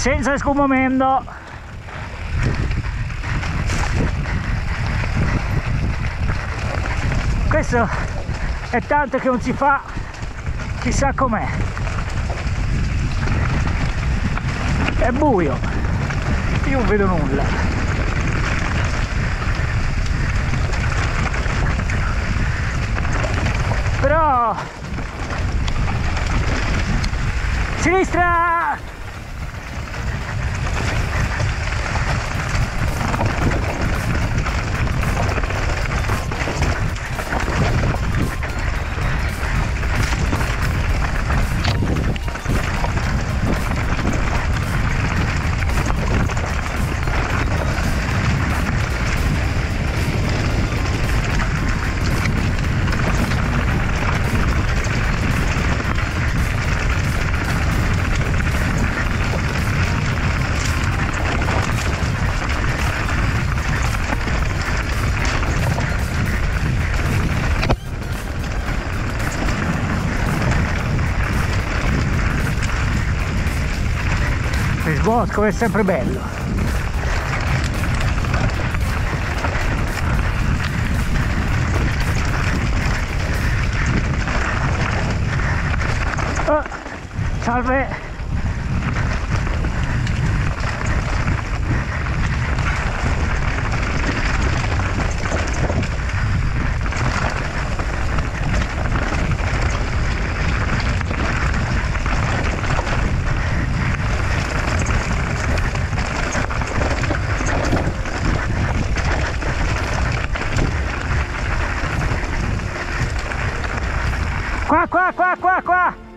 senza scomomendo questo è tanto che non si fa chissà com'è. È buio. Io non vedo nulla. Però sinistra il bosco è sempre bello. Oh, salve 快快快快快！